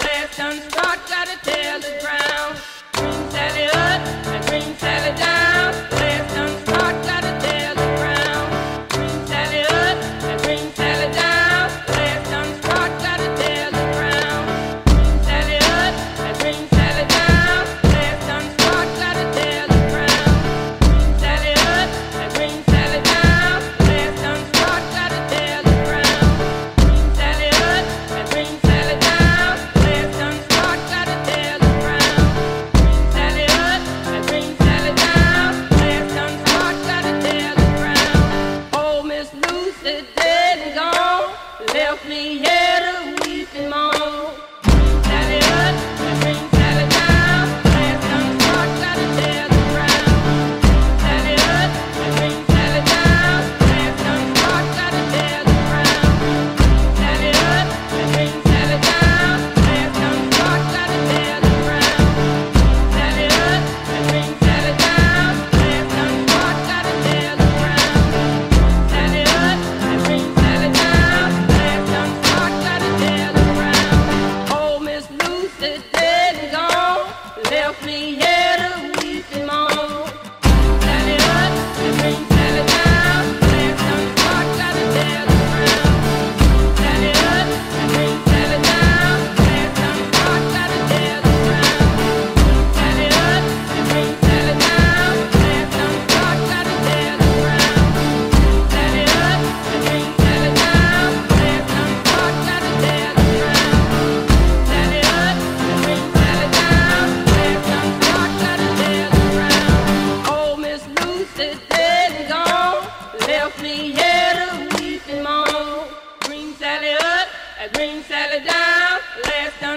Last unspot, gotta tell the ground. it dead and gone, left me. Yeah. Bring Sally down. Last time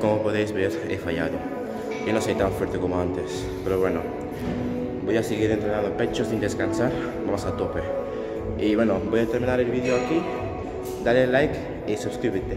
Como podéis ver, he fallado. Yo no soy tan fuerte como antes, pero bueno. Voy a seguir entrenando pecho sin descansar, vamos a tope. Y bueno, voy a terminar el vídeo aquí. Dale like y suscríbete.